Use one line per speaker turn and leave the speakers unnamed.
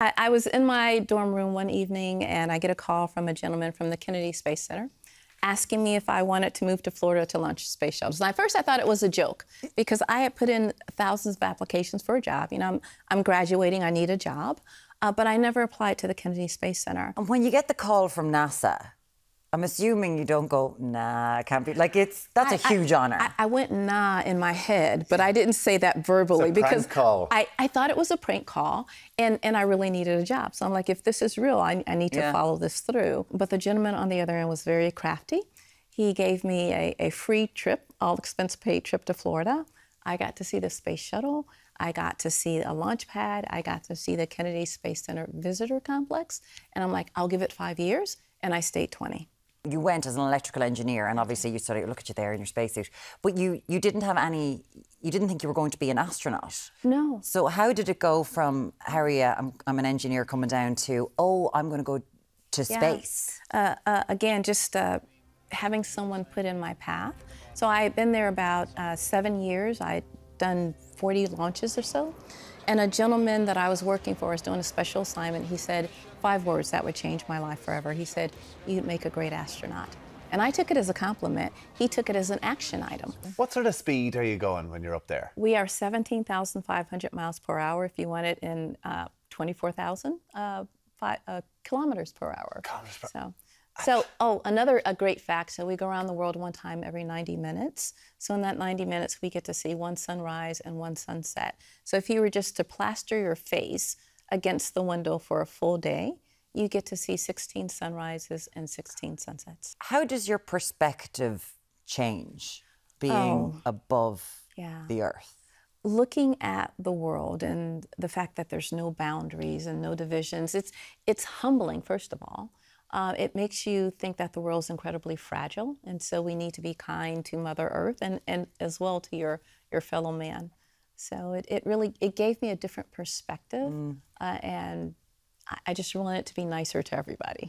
I, I was in my dorm room one evening and I get a call from a gentleman from the Kennedy Space Center asking me if I wanted to move to Florida to launch space shuttles. And at first I thought it was a joke because I had put in thousands of applications for a job. You know, I'm, I'm graduating, I need a job, uh, but I never applied to the Kennedy Space Center.
And when you get the call from NASA, I'm assuming you don't go, nah, I can't be. Like, it's that's a
I-
huge honor.
I, I went nah in my head, but I didn't say that verbally
It's a prank
because
call.
I, I thought it was a prank call and, and I really needed a job. So I'm like, if this is real, I, I need to
Yeah.
follow this through. But the gentleman on the other end was very crafty. He gave me a, a free trip, all expense paid trip to Florida. I got to see the space shuttle. I got to see a launch pad. I got to see the Kennedy Space Center visitor complex. And I'm like, I'll give it five years. And I stayed 20.
You went as an electrical engineer, and obviously you sort of look at you there in your spacesuit, but you you didn't have any. You didn't think you were going to be an astronaut.
No.
So how did it go from Harry? uh, I'm, I'm an engineer coming down to oh, I'm going to go to
Yeah.
space.
Uh, uh, again, just uh, having someone put in my path. So I've been there about uh, seven years. I'd done 40 launches or so. And a gentleman that I was working for was doing a special assignment. He said, five words that would change my life forever. He said, You'd make a great astronaut. And I took it as a compliment. He took it as an action item.
What sort of speed are you going when you're up there?
We are 17,500 miles per hour if you want it in uh, 24,000 uh, uh, kilometers per hour.
Kilometers per-
So, so oh, another a great fact. So we go around the world one time every 90 minutes. So in that 90 minutes, we get to see one sunrise and one sunset. So if you were just to plaster your face against the window for a full day, you get to see 16 sunrises and 16 sunsets.
How does your perspective change being oh. above
Yeah.
the Earth?
looking at the world and the fact that there's no boundaries and no divisions, it's it's humbling. First of all, uh, it makes you think that the world's incredibly fragile, and so we need to be kind to Mother Earth and and as well to your your fellow man. So it, it really it gave me a different perspective, uh, and I, I just wanted it to be nicer to everybody.